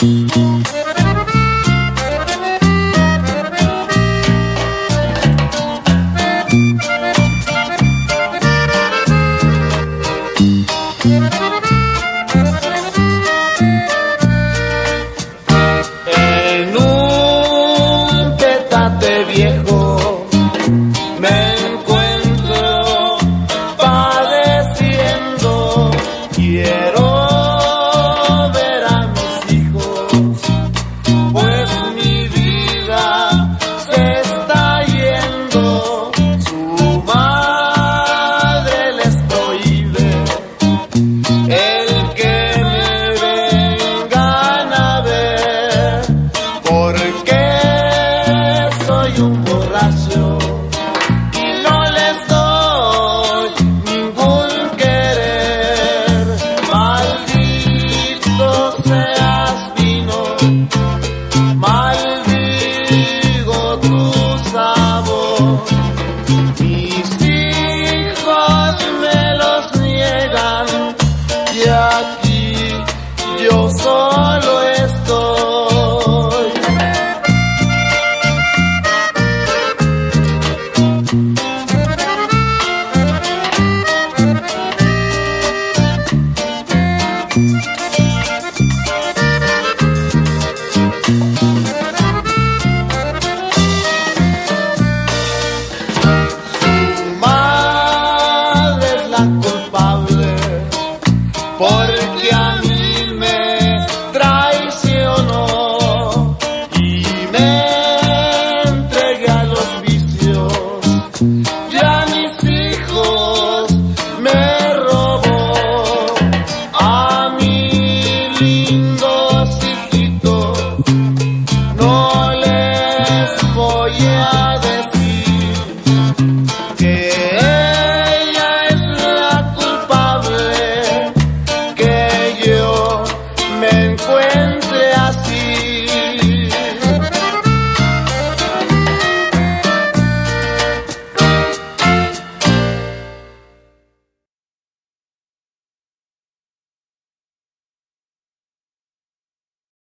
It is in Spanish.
En un petate viejo Madre es la culpable porque a mí